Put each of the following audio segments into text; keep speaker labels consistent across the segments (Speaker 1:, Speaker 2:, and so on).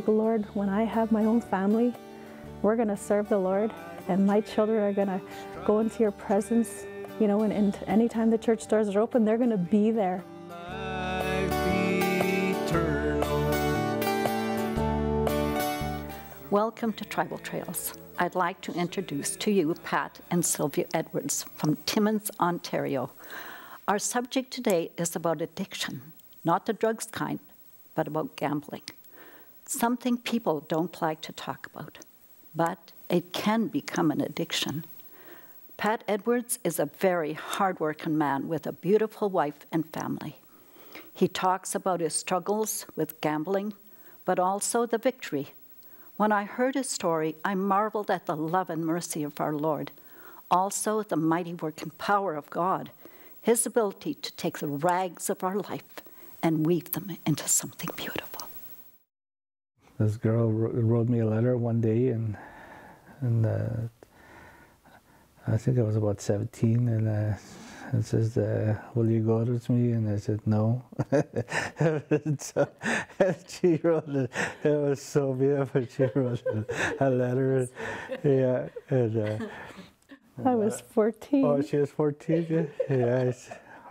Speaker 1: like, Lord, when I have my own family, we're going to serve the Lord, and my children are going to go into your presence, you know, and, and anytime the church doors are open, they're going to be there.
Speaker 2: Welcome to Tribal Trails. I'd like to introduce to you Pat and Sylvia Edwards from Timmins, Ontario. Our subject today is about addiction, not the drugs kind, but about gambling. Something people don't like to talk about, but it can become an addiction. Pat Edwards is a very hardworking man with a beautiful wife and family. He talks about his struggles with gambling, but also the victory when I heard his story, I marveled at the love and mercy of our Lord, also the mighty working power of God, his ability to take the rags of our life and weave them into something beautiful.
Speaker 3: This girl wrote me a letter one day, and and uh, I think I was about 17, and uh, it says, uh, "Will you go with me?" And I said, "No." so, she wrote it. It was so beautiful. She wrote a letter. Yeah, and uh,
Speaker 1: I was 14.
Speaker 3: Oh, she was 14. Yeah.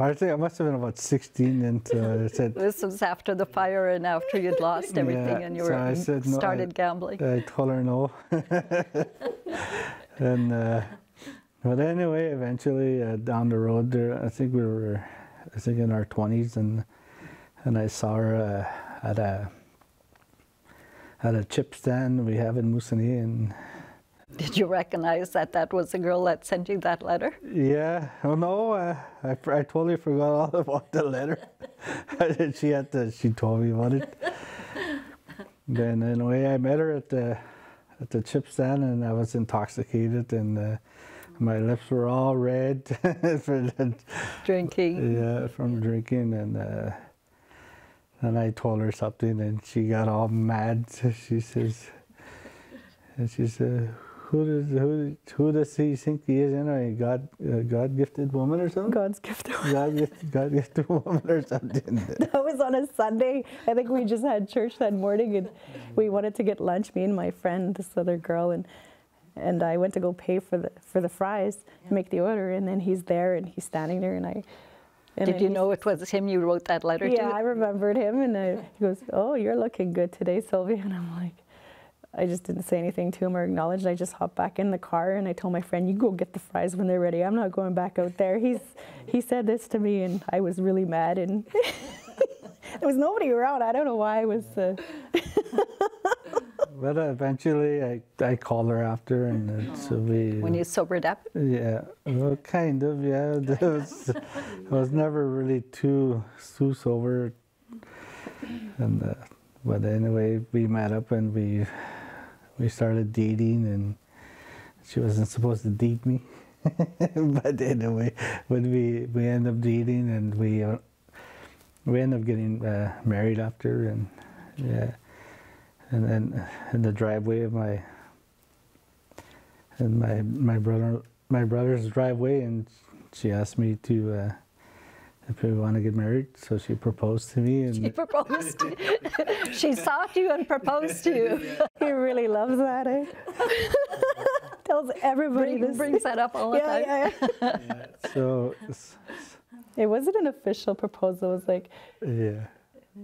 Speaker 3: I think I must have been about 16 and uh, I said...
Speaker 2: This was after the fire and after you'd lost everything yeah, and you were, so said, no, started
Speaker 3: I,
Speaker 2: gambling.
Speaker 3: I told her no. and uh, but anyway, eventually uh, down the road there, I think we were, I think in our 20s, and and I saw her uh, at a at a chip stand we have in Moosonee, and
Speaker 2: did you recognize that that was the girl that sent you that letter?
Speaker 3: Yeah. Oh no, uh, I, I totally forgot all about the letter. she had to, she told me about it. then anyway, I met her at the at the chip stand, and I was intoxicated, and uh, my lips were all red
Speaker 2: from drinking.
Speaker 3: Yeah, from drinking, and uh, and I told her something, and she got all mad. She says, and she said, "Who does who who does he think he is? You know, a God a God gifted woman or something?
Speaker 1: God's gifted
Speaker 3: God gifted God gifted woman or something."
Speaker 1: that was on a Sunday. I think we just had church that morning, and we wanted to get lunch. Me and my friend, this other girl, and and I went to go pay for the for the fries, yeah. make the order, and then he's there and he's standing there, and I.
Speaker 2: And Did you know it was him you wrote that letter
Speaker 1: yeah,
Speaker 2: to?
Speaker 1: Yeah, I remembered him, and I, he goes, "Oh, you're looking good today, Sylvia," and I'm like. I just didn't say anything to him or acknowledge. I just hopped back in the car and I told my friend, "You go get the fries when they're ready. I'm not going back out there." He's he said this to me, and I was really mad, and there was nobody around. I don't know why I was. Uh
Speaker 3: but eventually, I, I called her after, and so we.
Speaker 2: When you sobered up.
Speaker 3: Yeah, well, kind of. Yeah, it was, I was never really too too sober, and uh, but anyway, we met up and we we started dating, and she wasn't supposed to date me, but anyway, but we we end up dating, and we uh, we ended up getting uh, married after, and yeah and then in the driveway of my and my my brother my brother's driveway, and she asked me to. Uh, if we want to get married, so she proposed to me. And
Speaker 2: she proposed. You. she sought you and proposed to you.
Speaker 1: he really loves that. Eh? Tells everybody
Speaker 2: Bring,
Speaker 1: this.
Speaker 2: Brings that up all the
Speaker 1: yeah,
Speaker 2: time.
Speaker 1: Yeah, yeah.
Speaker 3: yeah. So.
Speaker 1: It wasn't an official proposal. It was like.
Speaker 3: Yeah.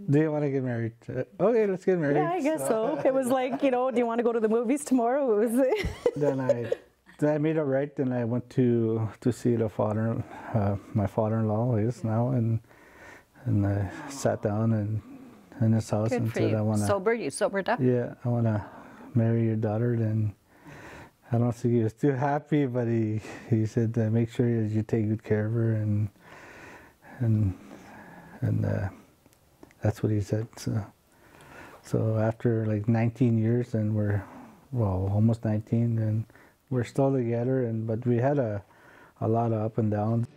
Speaker 3: Do you want to get married? Uh, okay, let's get married.
Speaker 1: Yeah, I guess so. it was like, you know, do you want to go to the movies tomorrow? It was.
Speaker 3: then I, then I made it right. Then I went to to see the father, uh, my father-in-law is now, and and I sat down and in his house
Speaker 2: Good
Speaker 3: and said,
Speaker 2: you.
Speaker 3: I want to.
Speaker 2: Sober? You sobered up?
Speaker 3: Yeah, I want to marry your daughter. Then I don't think he was too happy, but he he said, uh, make sure you take good care of her and and and. Uh, that's what he said. So, so after like 19 years, and we're well almost 19, and we're still together. And but we had a a lot of up and downs.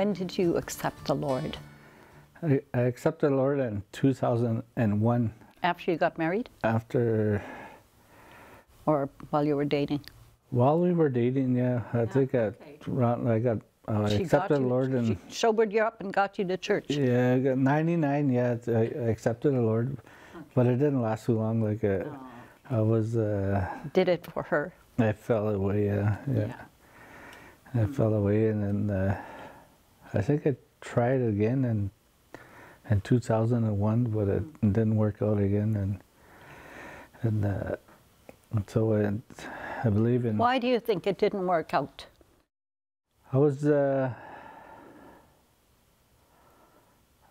Speaker 2: When did you accept the Lord?
Speaker 3: I, I accepted the Lord in 2001
Speaker 2: After you got married
Speaker 3: after,
Speaker 2: or while you were dating?
Speaker 3: while we were dating, yeah, I think I, around, I got, uh, I
Speaker 2: She got
Speaker 3: accepted the Lord and,
Speaker 2: sobered you up and got you to church.
Speaker 3: yeah, 99, yeah, I, I accepted the Lord, but it didn't last too long, like, uh, I was, uh,
Speaker 2: Did it for her.
Speaker 3: I fell away, yeah, yeah. I fell away, and then uh, I think I tried again in in 2001, but it didn't work out again, and and, uh, and so I, I believe in.
Speaker 2: Why do you think it didn't work out?
Speaker 3: I was. Uh,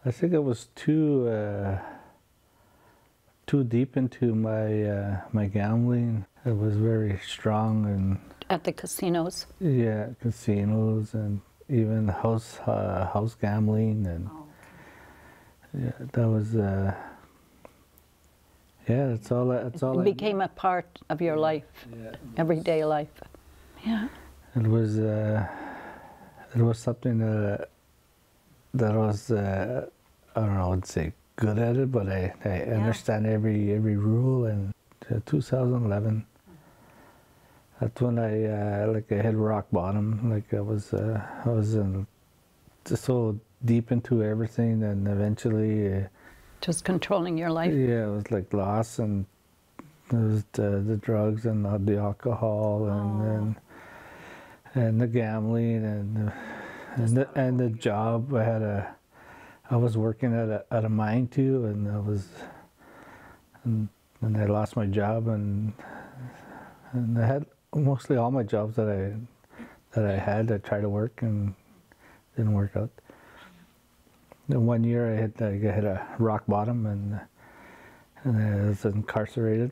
Speaker 3: I think I was too uh, too deep into my uh, my gambling. It was very strong and
Speaker 2: At the casinos?
Speaker 3: Yeah, casinos and even house uh, house gambling and yeah, that was uh, yeah, it's all. it's all.
Speaker 2: It became a part of your life, everyday life. Yeah.
Speaker 3: it was uh, it was something that that was uh, I don't know, I'd say good at it, but I, I understand every every rule. And uh, 2011, that's when I uh, like I hit rock bottom. Like I was uh, I was in, just so deep into everything, and eventually. Uh,
Speaker 2: Just controlling your life.
Speaker 3: Yeah, it was like loss and there was the, the drugs and the, the alcohol and and, and the gambling and the, and the, and the job. I had a I was working at a at a mine too, and I was and, and I lost my job and and I had mostly all my jobs that I that I had. I tried to work and didn't work out. Then one year I hit I hit a rock bottom and and I was incarcerated.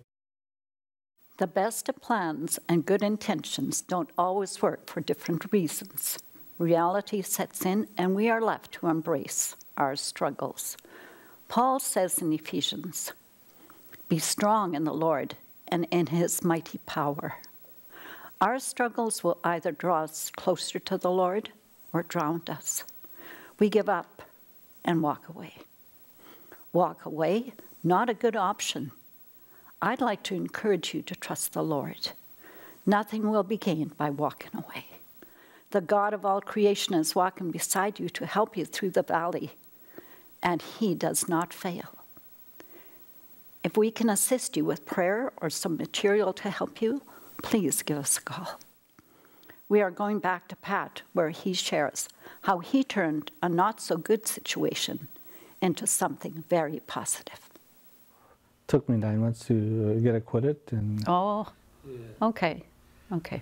Speaker 2: The best of plans and good intentions don't always work for different reasons. Reality sets in, and we are left to embrace our struggles. Paul says in Ephesians, Be strong in the Lord and in his mighty power. Our struggles will either draw us closer to the Lord or drown us. We give up and walk away. Walk away, not a good option. I'd like to encourage you to trust the Lord. Nothing will be gained by walking away. The God of all creation is walking beside you to help you through the valley, and He does not fail. If we can assist you with prayer or some material to help you, please give us a call. We are going back to Pat, where he shares how he turned a not so good situation into something very positive.
Speaker 3: Took me nine months to uh, get acquitted, and
Speaker 2: Oh, okay, okay.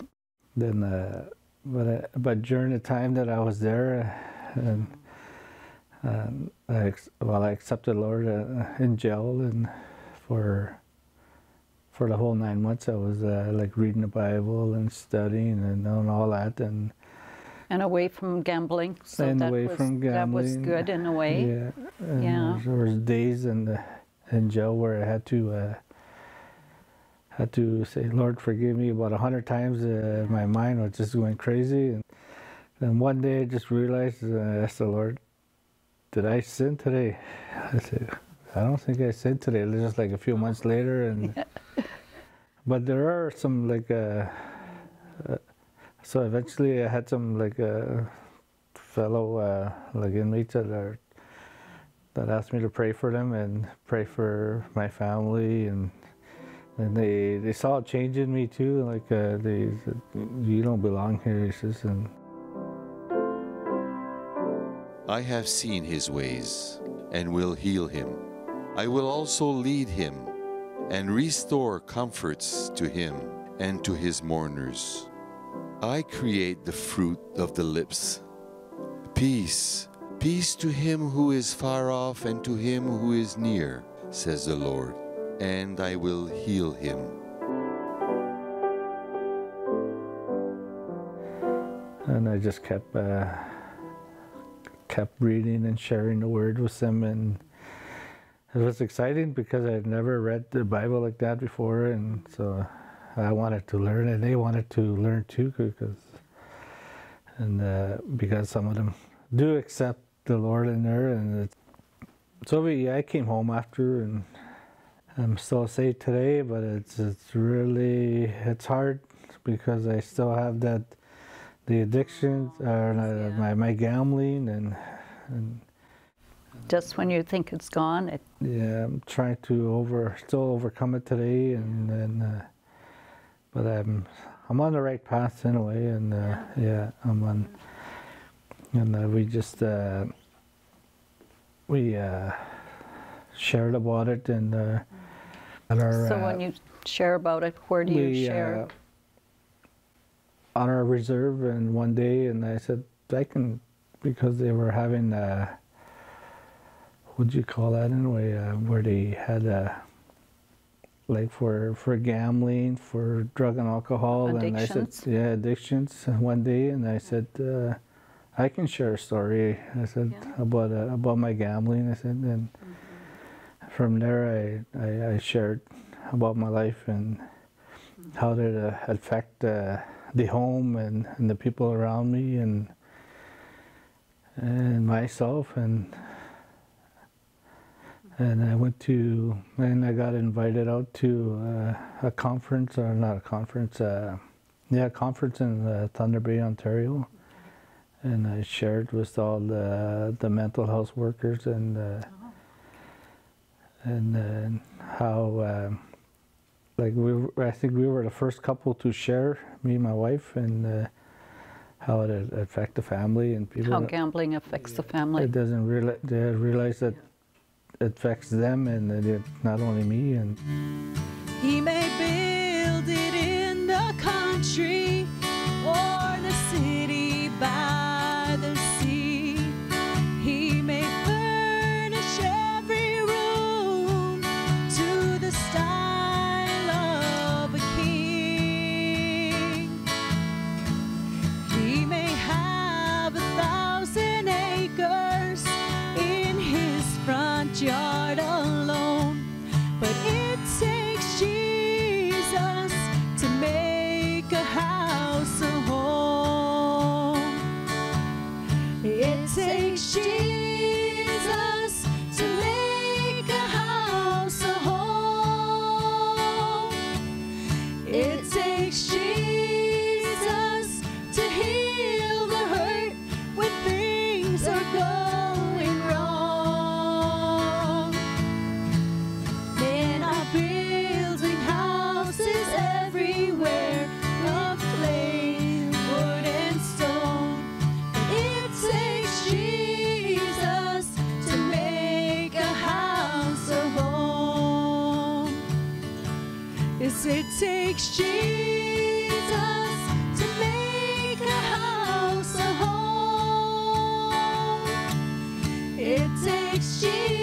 Speaker 3: then uh, but I, but during the time that I was there, uh, and, and I ex- well I accepted the Lord uh, in jail and for for the whole nine months I was uh, like reading the Bible and studying and doing all that and
Speaker 2: And away from gambling, so
Speaker 3: and
Speaker 2: that
Speaker 3: away
Speaker 2: was
Speaker 3: from
Speaker 2: that was good in a way.
Speaker 3: Yeah, and
Speaker 2: Yeah.
Speaker 3: There was days in the, in jail where I had to uh, had to say, "Lord, forgive me." About a hundred times, uh, my mind was just going crazy, and then one day I just realized, uh, I asked the Lord, "Did I sin today?" I said, "I don't think I sinned today." It was just like a few months later, and but there are some like. Uh, uh, so eventually, I had some like uh, fellow uh, like inmates that are that asked me to pray for them and pray for my family and and they they saw a change in me too like uh, they said you don't belong here he and
Speaker 4: I have seen his ways and will heal him. I will also lead him and restore comforts to him and to his mourners. I create the fruit of the lips. Peace, peace to him who is far off and to him who is near, says the Lord, and I will heal him.
Speaker 3: and I just kept uh, kept reading and sharing the word with them and it was exciting because I'd never read the Bible like that before and so I wanted to learn and they wanted to learn too because and uh, because some of them do accept the Lord in there, and so we I came home after, and I'm still saved today, but it's it's really it's hard because I still have that the addiction, or uh, my my gambling, and and
Speaker 2: Just when you think it's gone, it,
Speaker 3: yeah, I'm trying to over still overcome it today, and then uh, but I'm I'm on the right path anyway, and uh, yeah, I'm on, and uh, we just uh, we uh, shared about it and uh, at our
Speaker 2: so when you share about it, where do you share?
Speaker 3: on our reserve and one day and I said I can because they were having uh what do you call that anyway uh, where they had uh like for for gambling for drug and alcohol and I
Speaker 2: Addictions?
Speaker 3: said yeah addictions one day and I said uh, I can share a story I said
Speaker 2: Yeah.
Speaker 3: about uh, about my gambling I said and from there I, I, I shared about my life and how did it affect uh, the home and, and the people around me and and myself and and I went to and I got invited out to uh, a conference or not a conference uh, yeah a conference in uh, Thunder Bay Ontario. And I shared with all the the mental health workers and uh, and then how um, like we were, I think we were the first couple to share me and my wife and uh, how it affect the family and people.
Speaker 2: How gambling affects the family.
Speaker 3: it doesn't realize they realize that it affects them and it, not only me and
Speaker 5: He may It takes Jesus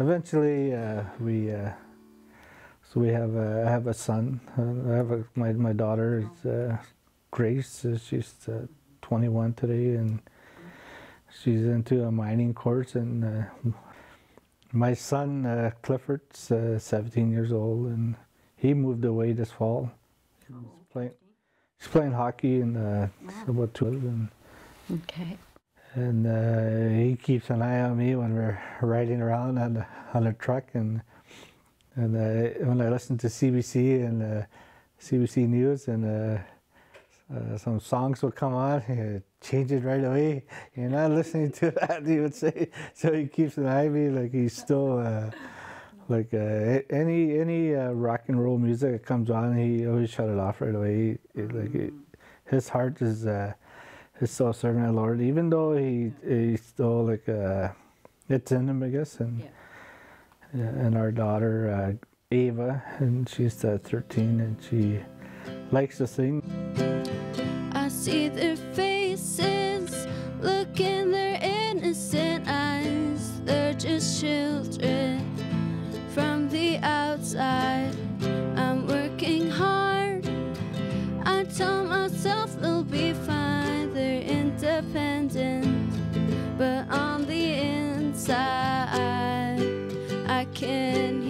Speaker 3: eventually uh, we uh, so we have a, I have a son uh, I have a, my my daughter is uh, Grace uh, she's uh, 21 today and she's into a mining course and uh, my son uh, Clifford's uh, 17 years old and he moved away this fall. He's playing he's playing hockey in uh, about 12 and
Speaker 2: Okay.
Speaker 3: And uh, he keeps an eye on me when we're riding around on the, on the truck and and uh, when I listen to CBC and uh, CBC News and uh, uh, some songs will come on, he change it right away. You're not listening to that, he would say. So he keeps an eye on me like he's still uh, like any any rock and roll music that comes on, he always shut it off right away. He, it- like his heart is. Uh, is still serving the Lord, even though he he's still like uh, it's in him, I guess. And yeah, and our daughter uh, Ava, and she's uh, 13, and she likes to sing.
Speaker 6: I see their faces, look in their innocent eyes. They're just children from the outside. Inside, I can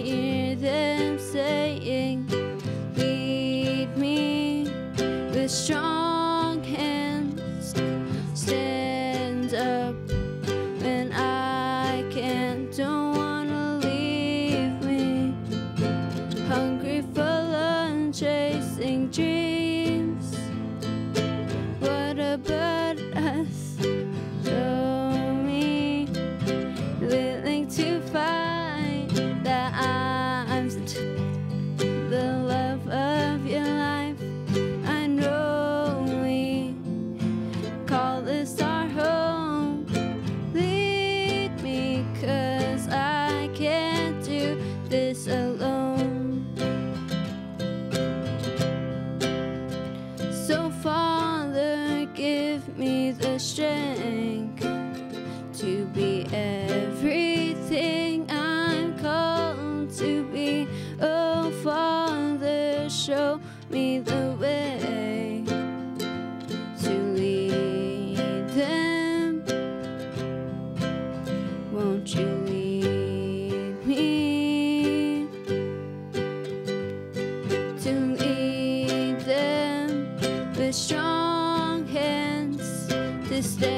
Speaker 6: strong hands. To stand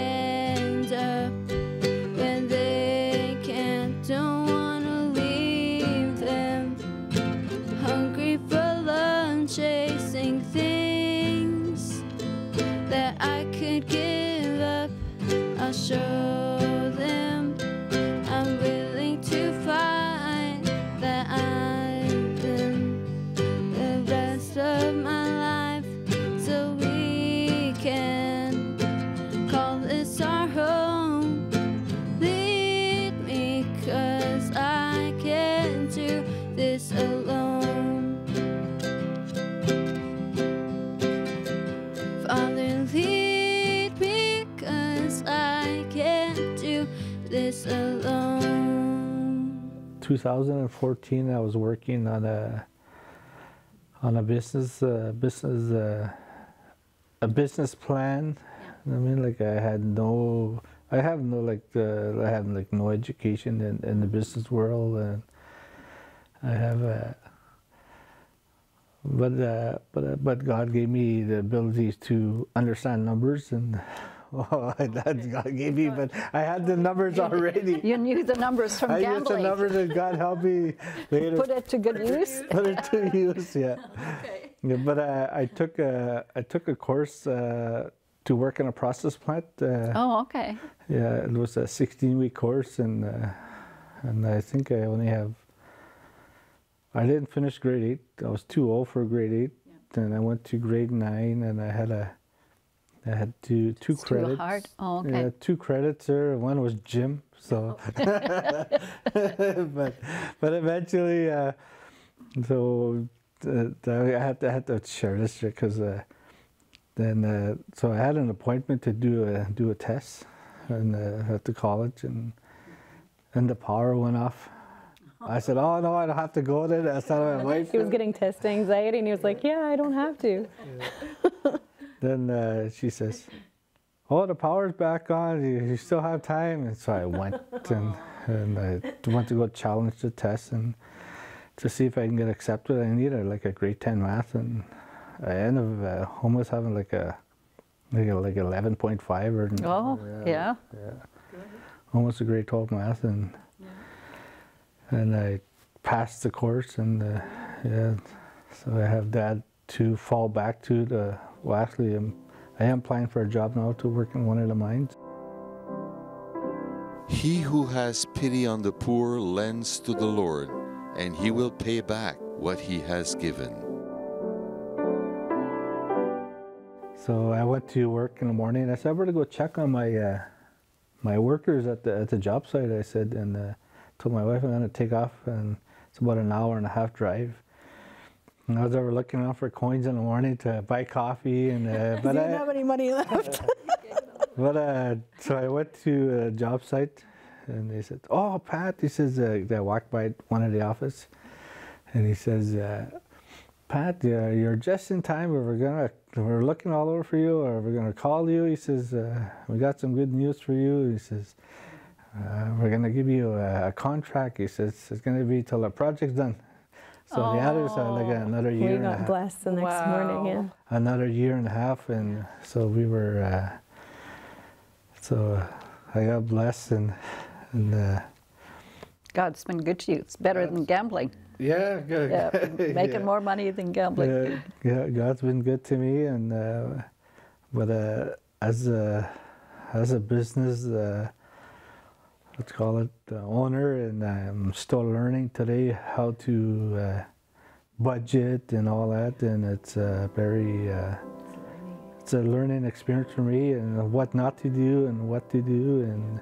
Speaker 3: 2014, I was working on a on a business uh, business uh, a business plan. I mean, like I had no, I have no like uh, I have like no education in, in the business world, and I have a. But uh, but uh, but God gave me the abilities to understand numbers, and oh, that God gave me. But I had the numbers already.
Speaker 2: You knew the numbers from
Speaker 3: I used the numbers, and God help me later
Speaker 2: Put it to good use.
Speaker 3: put it to use. Yeah. okay. yeah but uh, I took a I took a course uh, to work in a process plant. Uh,
Speaker 2: Oh, okay.
Speaker 3: Yeah, it was a 16 week course, and uh, and I think I only have. I didn't finish grade eight. I was too old for grade eight. Then I went to grade nine, and I had a. I had two two
Speaker 2: It's too
Speaker 3: credits.
Speaker 2: hard? Oh, okay.
Speaker 3: Yeah, two credits there. One was gym, so. but but eventually, uh, so uh, I had to I had to share this because uh, then uh, so I had an appointment to do a do a test, and uh, at the college, and and the power went off. I said, "Oh no, I don't have to go there." I said, "My wife."
Speaker 1: He was getting test anxiety and he was like, Yeah, I don't have to.
Speaker 3: Then uh, she says, "Oh, the power's back on. You, you still have time." And so I went and and I went to go challenge the test and to see if I can get accepted. I needed like a grade ten math, and I ended up uh, almost having like a like a, like eleven point five or
Speaker 2: Oh, yeah.
Speaker 3: yeah almost a grade twelve math, and and I passed the course, and uh, yeah, so I have that to fall back to. The well, actually, I'm, I am applying for a job now to work in one of the mines.
Speaker 4: He who has pity on the poor lends to the Lord, and he will pay back what he has given.
Speaker 3: So I went to work in the morning. I said I better go check on my uh, my workers at the at the job site. I said and uh, told my wife I'm gonna take off, and it's about an hour and a half drive. I was over looking around for coins in the morning to buy coffee, and uh, but
Speaker 1: didn't
Speaker 3: I,
Speaker 1: have any money left.
Speaker 3: But uh, so I went to a job site, and they said, "Oh, Pat," he says, uh, "I walked by one of the office, and he says, uh, Pat, uh, you're just in time. We're gonna we're looking all over for you, or we're gonna call you." He says, uh, "We got some good news for you." He says, uh, "We're gonna give you a, a contract." He says, "It's gonna be till the project's done." So the others are like another year
Speaker 1: we
Speaker 3: and a
Speaker 1: got
Speaker 3: half
Speaker 1: blessed the next morning. Yeah.
Speaker 3: another year and a half, and so we were. Uh, so uh, I got blessed, and and uh,
Speaker 2: God's been good to you. It's better than gambling.
Speaker 3: yeah, good.
Speaker 2: Yeah, making
Speaker 3: yeah.
Speaker 2: more money than gambling.
Speaker 3: Uh, yeah, God's been good to me, and uh, but uh, as a as a business, uh, let's call it uh, owner, and I'm still learning today how to uh, budget and all that, and it's uh, very. Uh, it's a learning experience for me, and what not to do and what to do, and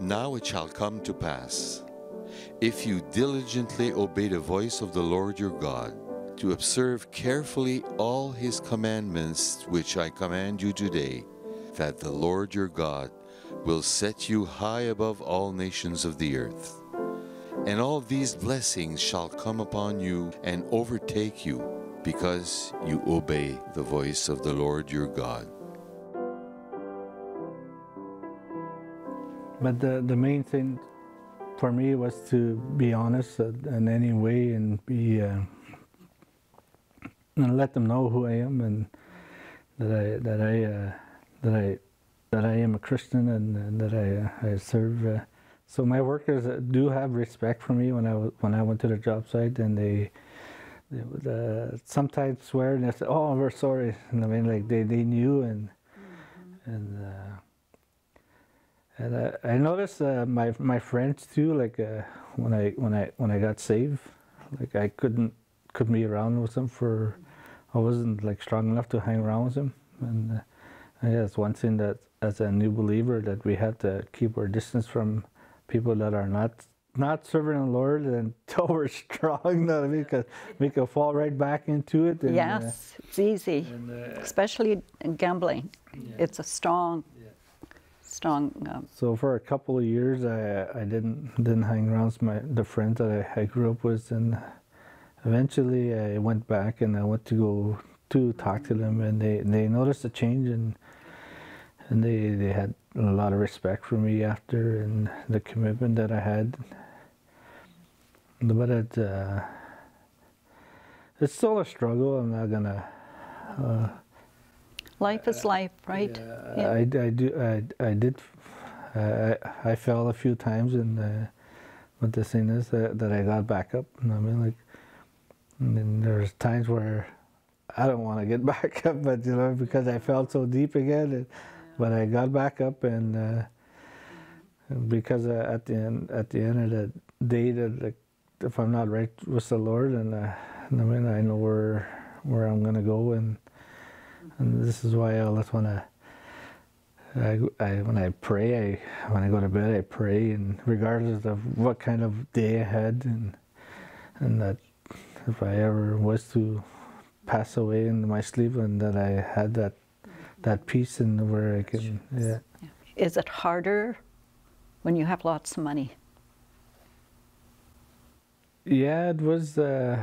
Speaker 4: Now it shall come to pass, if you diligently obey the voice of the Lord your God, to observe carefully all his commandments which I command you today, that the Lord your God will set you high above all nations of the earth. And all these blessings shall come upon you and overtake you, because you obey the voice of the Lord your God.
Speaker 3: But the, the main thing for me was to be honest in any way and be uh, and let them know who I am and that I that I uh, that I that I am a Christian and, and that I I serve. Uh, so my workers uh, do have respect for me when I when I went to the job site and they. They would uh, sometimes swear and they said, "Oh, we're sorry." And I mean, like they, they knew and and uh, and uh, I noticed uh, my my friends too. Like uh, when I when I when I got saved, like I couldn't couldn't be around with them for I wasn't like strong enough to hang around with them. And uh, I guess one thing that as a new believer that we have to keep our distance from people that are not not serving the Lord until we're strong. What Because we can fall right back into it. And, uh,
Speaker 2: yes, it's easy,
Speaker 3: and, uh,
Speaker 2: especially in gambling. It's a strong, strong. Um,
Speaker 3: So for a couple of years, I I didn't didn't hang around with my the friends that I, I grew up with, and eventually I went back and I went to go to talk to them, and they they noticed a change, and and they they had a lot of respect for me after, and the commitment that I had. But it uh, it's still a struggle. I'm not gonna.
Speaker 2: life is life, right?
Speaker 3: Yeah, I, I do. I, I did. I, I fell a few times, and uh, but the thing is that, that I got back up. And I mean, like, and then there's times where I don't want to get back up, but you know, because I fell so deep again. And, but I got back up, and uh, because uh, at the end, at the end of the day, that like, if I'm not right with the Lord, and, uh, I mean, I know where where I'm gonna go, and and this is why I always want to. I, I, when I pray, I, when I go to bed, I pray, and regardless of what kind of day I had, and and that if I ever was to pass away in my sleep, and that I had that that peace and where I can, yeah.
Speaker 2: Is it harder when you have lots of money?
Speaker 3: Yeah, it was. Uh,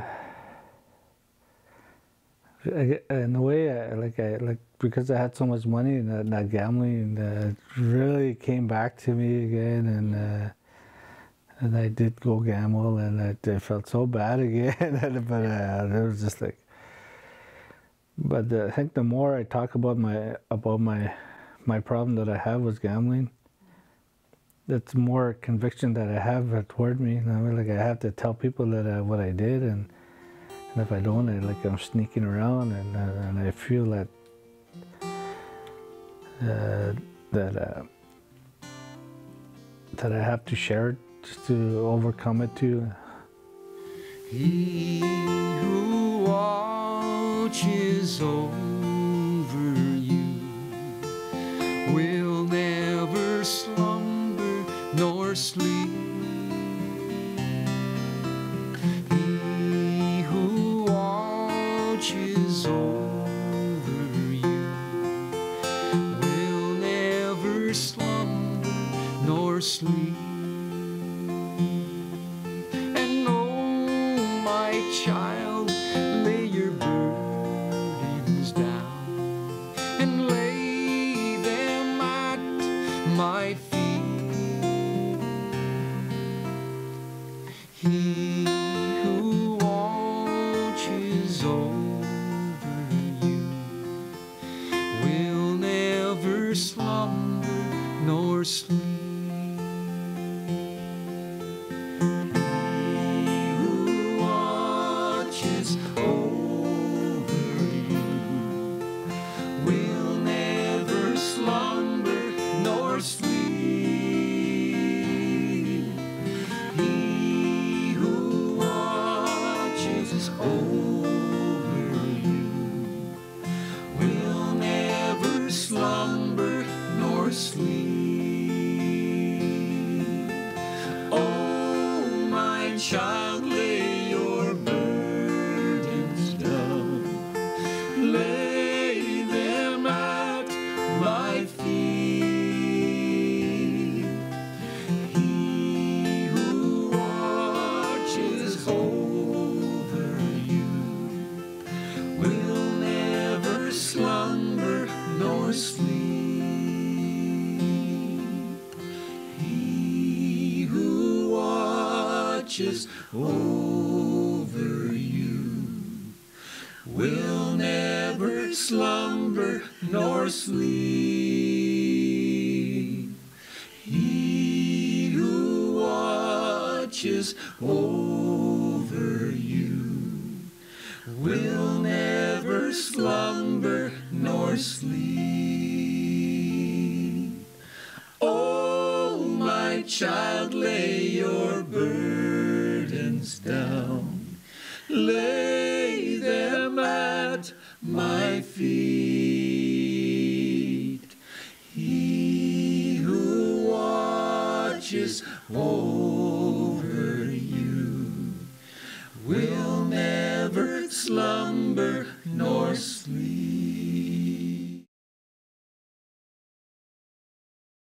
Speaker 3: in a way, I, like I like because I had so much money and that, that gambling, uh, it really came back to me again, and uh, and I did go gamble, and I, I felt so bad again, but uh, it was just like. But uh, I think the more I talk about my about my my problem that I have was gambling, that's more conviction that I have toward me. I mean, like I have to tell people that uh, what I did, and, and if I don't, I like I'm sneaking around, and uh, and I feel that uh, that uh, that I have to share it just to overcome it too.
Speaker 7: He who watches over slumber nor sleep. He who watches over you will never slumber nor sleep. Oh, my child, lay your